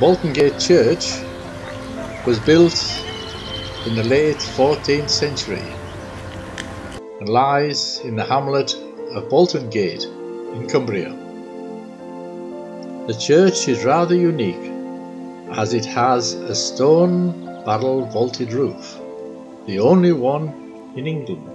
Boltongate Church was built in the late 14th century and lies in the hamlet of Boltongate in Cumbria. The church is rather unique as it has a stone barrel vaulted roof, the only one in England.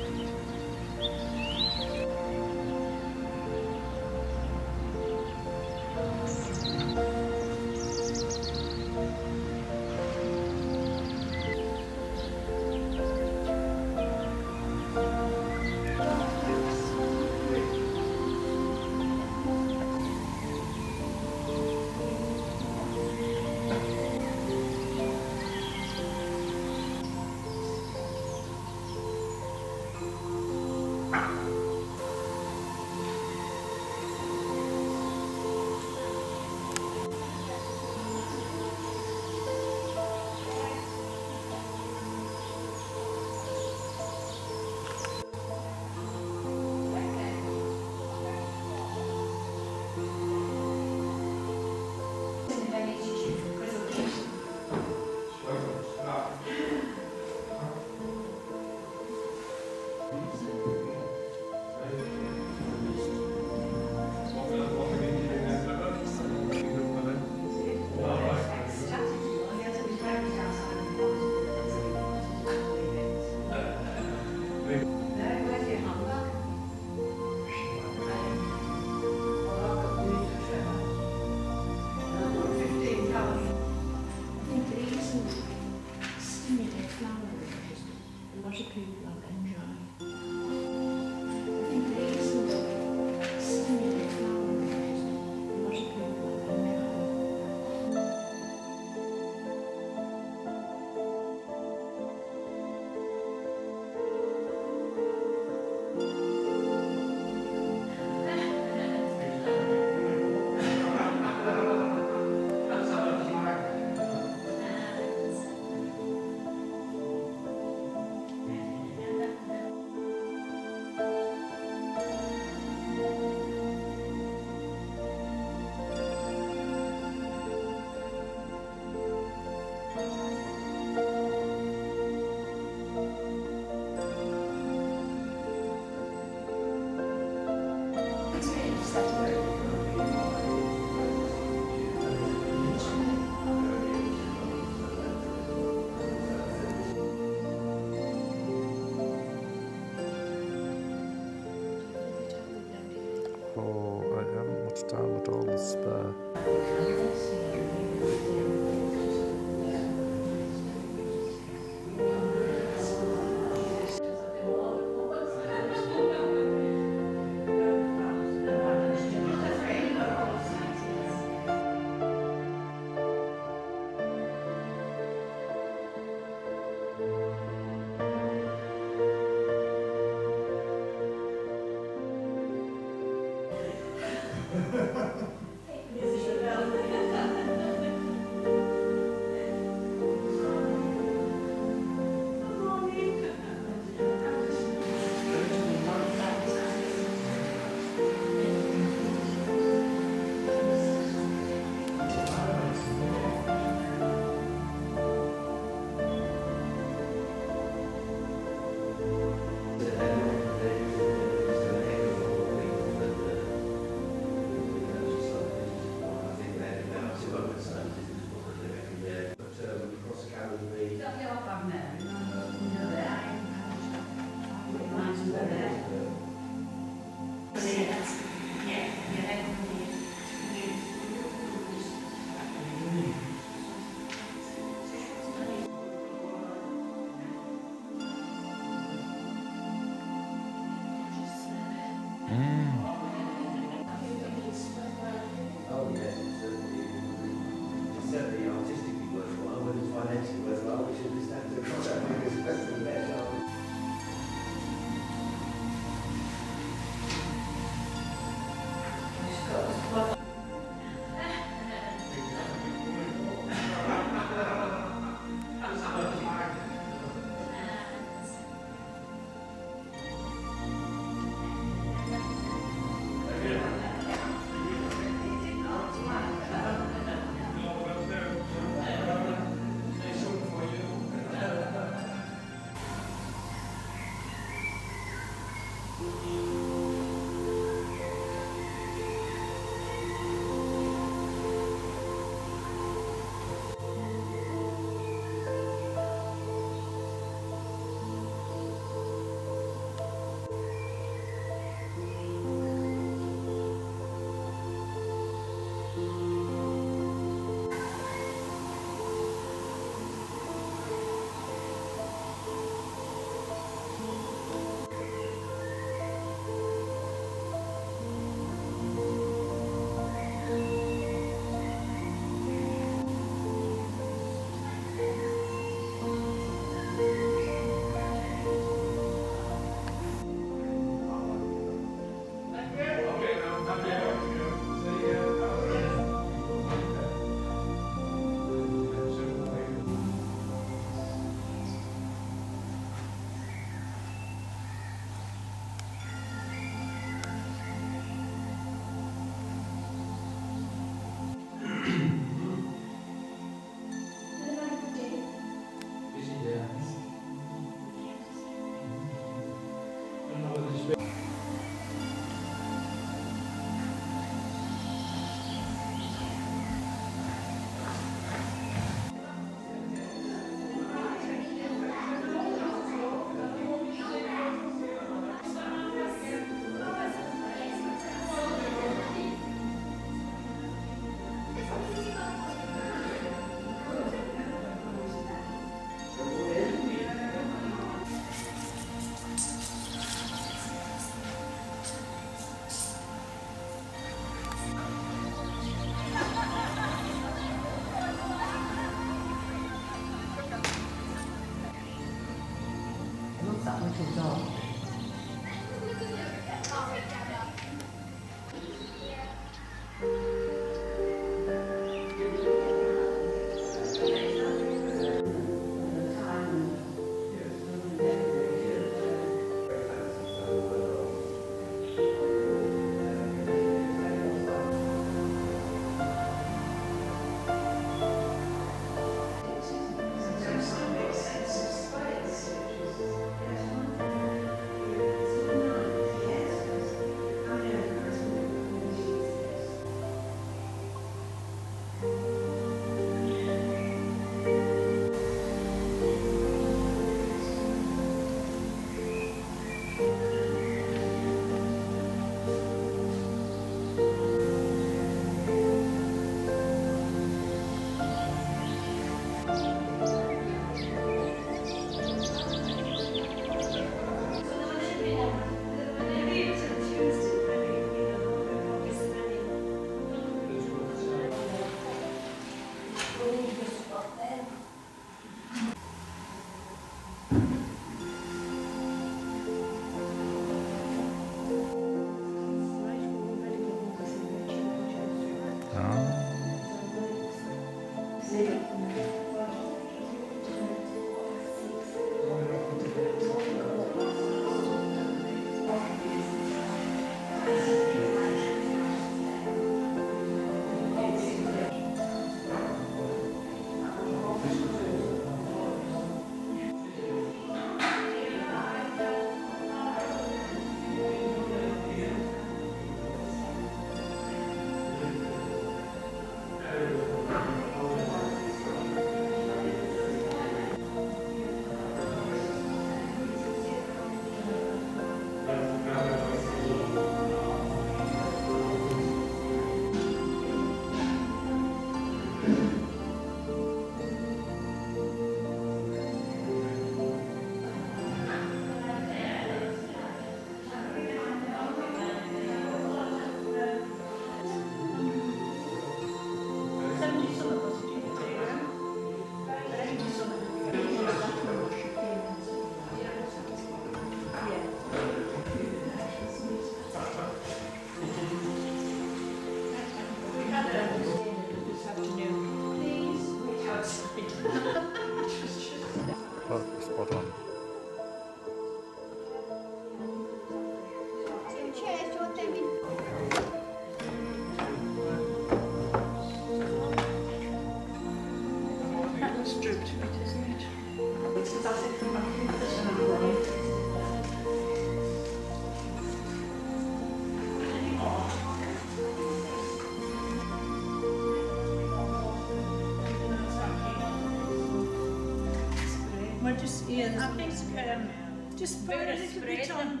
Just, yeah, I think, um, just pour a little bit on.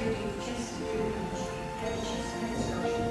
Well, I look better.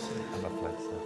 Have a flexor.